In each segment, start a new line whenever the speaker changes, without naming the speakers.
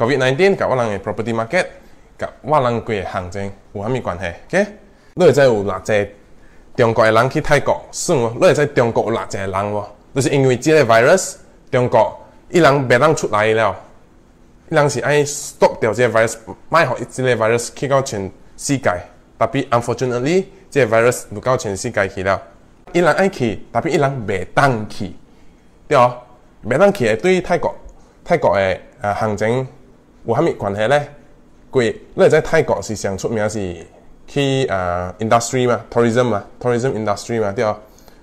COVID-19 甲我人嘅 property market 甲我人嘅行情有虾米关系？OK？你会知有偌济中国嘅人去泰国算无？你会知中国有偌济人无？就是因为即个 virus，中国伊人袂当出来了，伊人是爱 stop 掉即个 virus，卖互即个 virus 去到全世界。特别 unfortunately，即个 virus 入到全世界去了，伊人爱去，特别伊人袂当去，对哦，袂当去对泰国泰国嘅啊行情有虾米关系咧？贵，你在泰国是上出名是去啊 industry 嘛，tourism 嘛，tourism industry 嘛，对哦。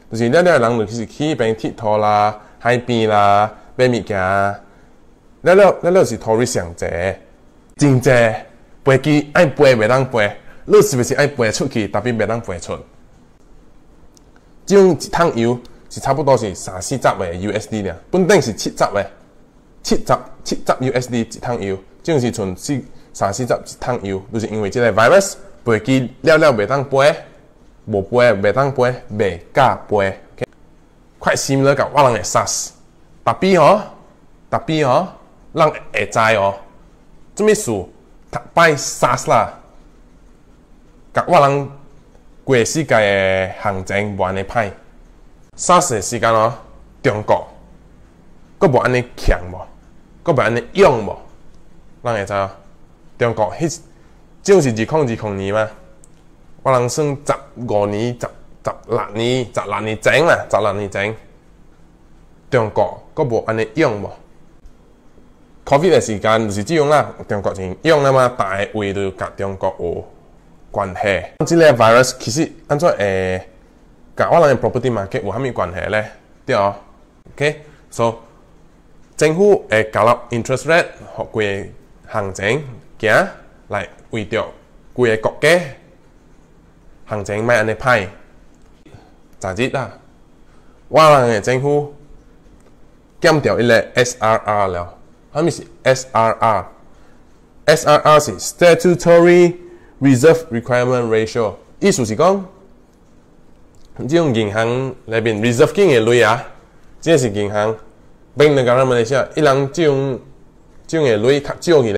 就是了了人就是去边佚佗啦、海边啦、买物件，了了了了是 tourist 上济，真济飞机爱飞袂当飞，你是不是爱飞出去，特别袂当飞出？即种一趟油是差不多是三四十个 USD 俩，本顶是七十个，七十七十 USD 一趟油，正是剩四三四十一趟油，就是因为即个 virus 飞机了了袂当飞。无飞，袂当飞，袂敢飞。快心了，甲我人会杀死。特别哦，特别哦，人会知哦。做咩事？读拜杀死啦！甲我人过世界诶行情无安尼歹。杀死诶时间哦，中国，佫无安尼强无，佫无安尼勇无，咱会知。中国迄，就是二空二空年嘛。我人算十五年、十十六年、十六年整啦，十六年整。中国佫无安尼用无？Covid 嘅时间就是即种啦，中国是用啦嘛，大位都甲中国有关系。即个 virus 其实安怎会甲我人嘅 property market 有虾米关系咧？对哦，OK，so 政府会加入 interest rate，互规行情行来为着规个国家。行情卖安尼歹，昨日啊，我人嘅政府减掉一个 SRR 了。啥物是 SRR？SRR 是 Statutory Reserve Requirement Ratio，意思是讲，即种银行内面 reserve 紧嘅类啊，即是银行并你讲咱马来西亚，一人即种即种嘅类较少去。